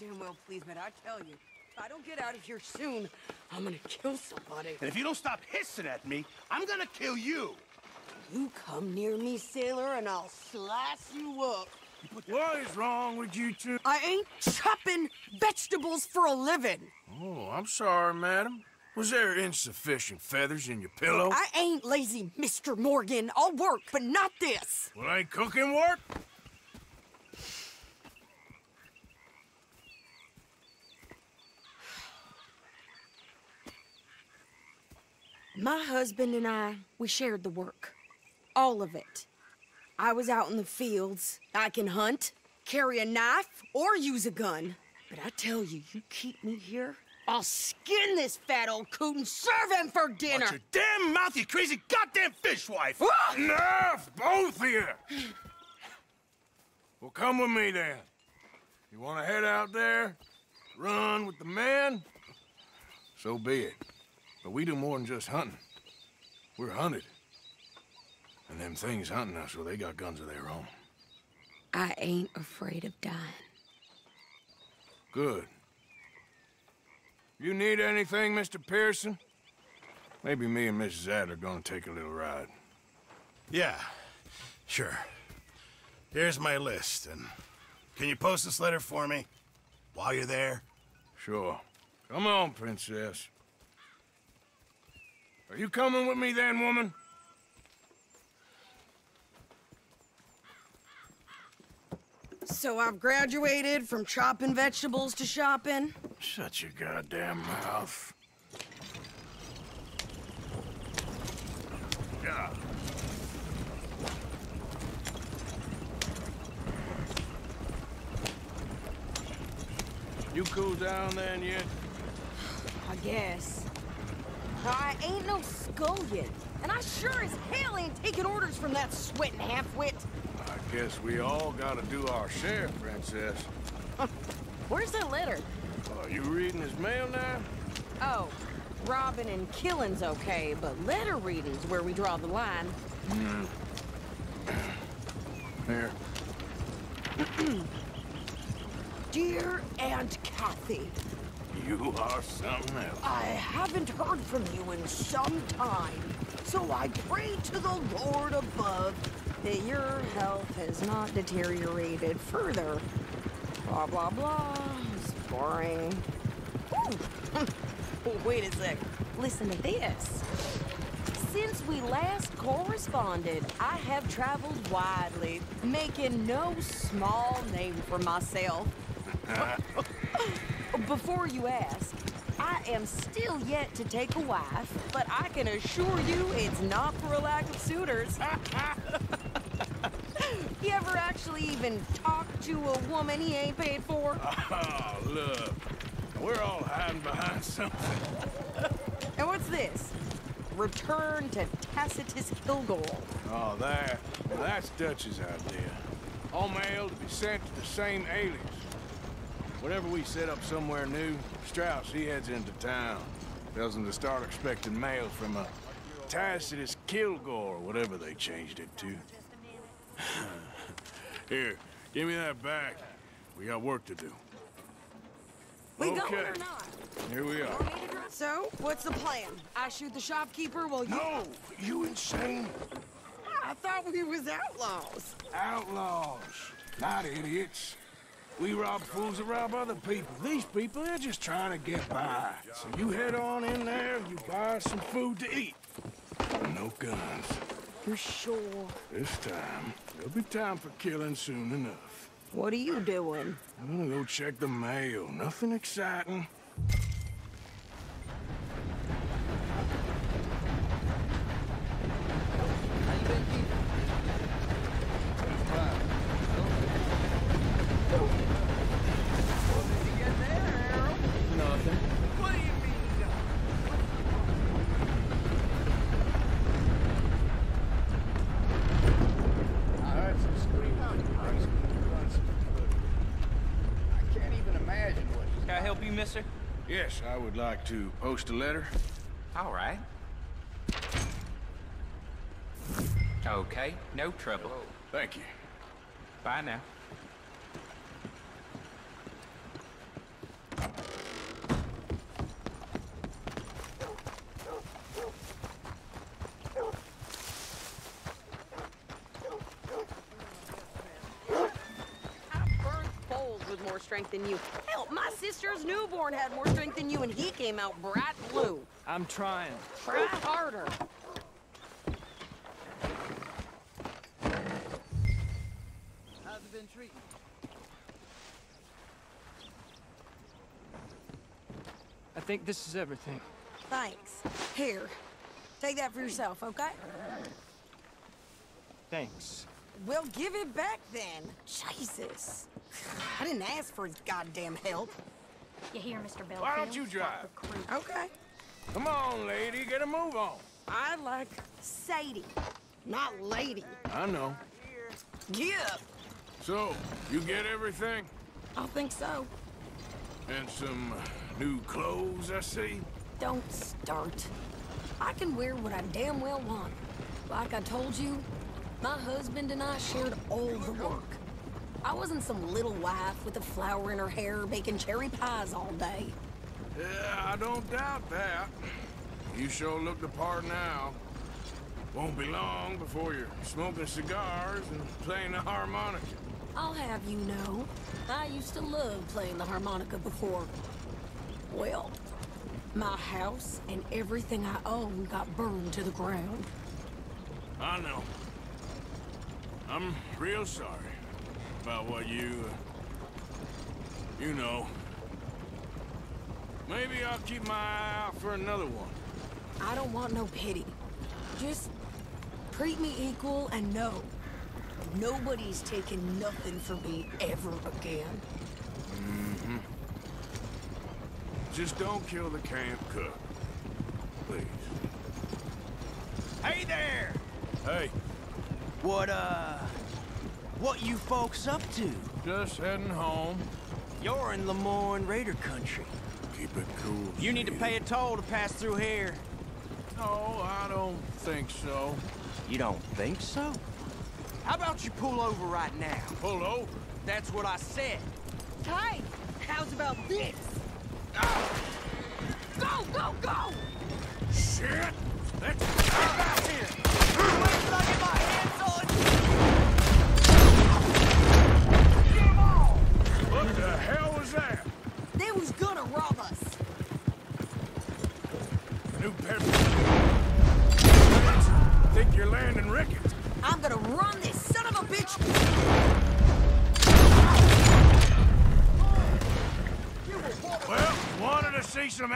You damn well please, but I tell you, if I don't get out of here soon, I'm gonna kill somebody. And if you don't stop hissing at me, I'm gonna kill you. You come near me, sailor, and I'll slice you up. What is wrong with you two? I ain't chopping vegetables for a living. Oh, I'm sorry, madam. Was there insufficient feathers in your pillow? I ain't lazy, Mr. Morgan. I'll work, but not this. Well, ain't cooking work? My husband and I, we shared the work. All of it. I was out in the fields. I can hunt, carry a knife, or use a gun. But I tell you, you keep me here, I'll skin this fat old coot and serve him for dinner. Watch your damn mouth, you crazy goddamn fishwife! Enough, both of you! Well, come with me then. You want to head out there, run with the man, So be it. But we do more than just hunting. We're hunted. And them things hunting us, well, they got guns of their own. I ain't afraid of dying. Good. You need anything, Mr. Pearson? Maybe me and Mrs. Adler gonna take a little ride. Yeah, sure. Here's my list, and can you post this letter for me? While you're there? Sure. Come on, Princess. Are you coming with me then, woman? So I've graduated from chopping vegetables to shopping. Shut your goddamn mouth. Yeah. You cool down then yet? I guess. I ain't no scullion, and I sure as hell ain't taking orders from that sweating half-wit. I guess we all gotta do our share, Princess. Where's that letter? Are you reading his mail now? Oh, robbing and killing's okay, but letter reading's where we draw the line. Hmm. Here. Dear Aunt Kathy, You are something else. I haven't heard from you in some time, so I pray to the Lord above that your health has not deteriorated further. Blah, blah, blah. It's boring. Oh, Wait a sec. Listen to this. Since we last corresponded, I have traveled widely, making no small name for myself. Before you ask, I am still yet to take a wife, but I can assure you it's not for a lack of suitors. you ever actually even talk to a woman he ain't paid for? Oh, look. We're all hiding behind something. And what's this? Return to Tacitus Kilgore. Oh, that. That's Dutch's idea. All mail to be sent to the same alias. Whenever we set up somewhere new, Strauss, he heads into town. Tells them to start expecting mail from a Tacitus Kilgore, whatever they changed it to. Here, give me that back. We got work to do. We Okay. or not? Here we are. So, what's the plan? I shoot the shopkeeper while you... No, you insane? I thought we was outlaws. Outlaws, not idiots. We rob fools that rob other people. These people, they're just trying to get by. So you head on in there, you buy some food to eat. No guns. You're sure? This time, there'll be time for killing soon enough. What are you doing? I'm gonna go check the mail. Nothing exciting. Nothing. That's a scream. I can't even imagine what he's Can I help you, mister? Yes, I would like to post a letter. All right. Okay, no trouble. Thank you. Bye now. Strength than you. Hell, my sister's newborn had more strength than you, and he came out bright blue. I'm trying. Try harder. How's it been treating? I think this is everything. Thanks. Here, take that for yourself, okay? Thanks. Well, give it back then. Jesus. I didn't ask for his goddamn help. You hear, Mr. Belfield? Why don't you drive? the crew. Okay. Come on, lady, get a move on. I like Sadie, not lady. I know. Yeah, So, you get everything? I think so. And some new clothes, I see? Don't start. I can wear what I damn well want. Like I told you, my husband and I shared all the work. I wasn't some little wife with a flower in her hair baking cherry pies all day. Yeah, I don't doubt that. You sure look the part now. Won't be long before you're smoking cigars and playing the harmonica. I'll have you know, I used to love playing the harmonica before. Well, my house and everything I own got burned to the ground. I know. I'm real sorry about what you, uh, you know. Maybe I'll keep my eye out for another one. I don't want no pity. Just treat me equal and know nobody's taking nothing from me ever again. Mm-hmm. Just don't kill the camp cook. Please. Hey there! Hey, What, uh... What you folks up to? just heading home. You're in Lemoyne Raider country. Keep it cool. You need to pay a toll to pass through here. No, I don't think so. You don't think so? How about you pull over right now? Pull over. That's what I said. Hey, how's about this? Go, go, go! Shit! Let's Back here! Wait till I get my hands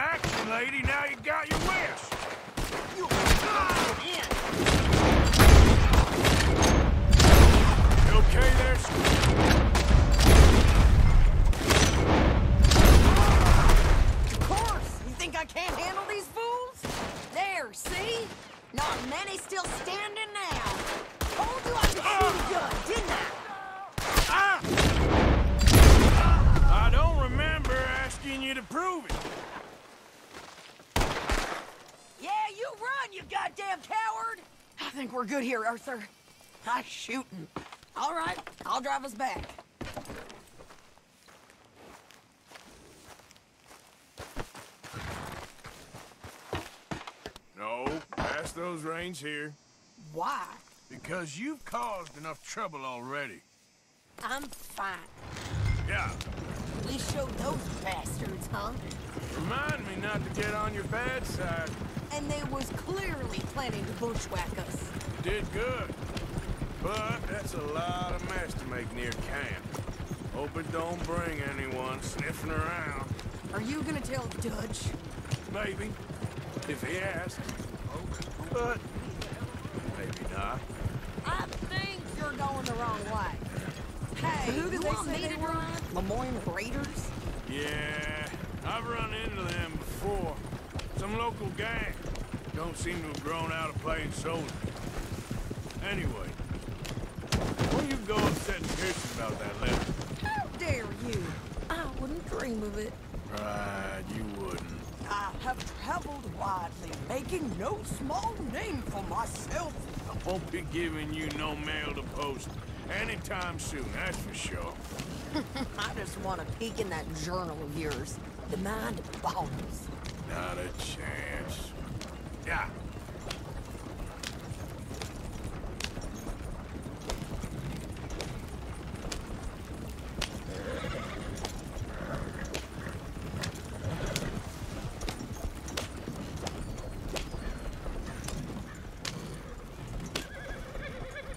action, lady. Now you got your wish. You okay there? Of course. You think I can't handle these fools? There, see? Not many still standing now. Told you I could shoot a gun, didn't I? Ah! I don't remember asking you to prove it. Yeah, you run, you goddamn coward! I think we're good here, Arthur. I'm shooting. All right, I'll drive us back. No, pass those reins here. Why? Because you've caused enough trouble already. I'm fine. Yeah, We showed those bastards, huh? remind me not to get on your bad side. And they was clearly planning to bushwhack us. You did good. But that's a lot of mess to make near camp. Hope it don't bring anyone sniffing around. Are you gonna tell Dutch? Maybe. If he asks. But maybe not. I think you're going the wrong way. Hey, Who did they say they to were? drive? Lemoyne Raiders? Yeah, I've run into them before. Some local gang. Don't seem to have grown out of playing soldier. Anyway, where you go upsetting Pearson about that letter? How dare you? I wouldn't dream of it. Right, you wouldn't. I have traveled widely, making no small name for myself. I won't be giving you no mail to post anytime soon, that's for sure. I just want to peek in that journal of yours. The mind boggles. Not a chance. Yeah.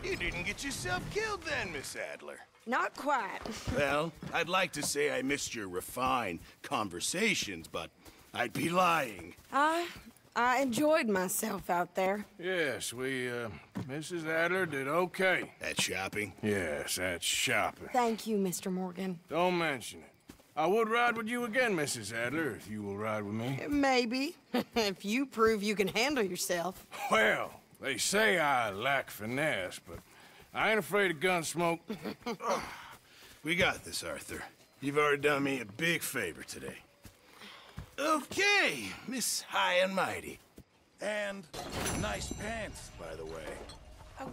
You didn't get yourself killed then, Miss Adler. Not quite. well, I'd like to say I missed your refined conversations, but I'd be lying. Ah, I enjoyed myself out there. Yes, we, uh, Mrs. Adler did okay. At shopping? Yes, at shopping. Thank you, Mr. Morgan. Don't mention it. I would ride with you again, Mrs. Adler, if you will ride with me. Maybe. if you prove you can handle yourself. Well, they say I lack finesse, but I ain't afraid of gun smoke. We got this, Arthur. You've already done me a big favor today. Okay, Miss High and Mighty. And nice pants, by the way. Oh,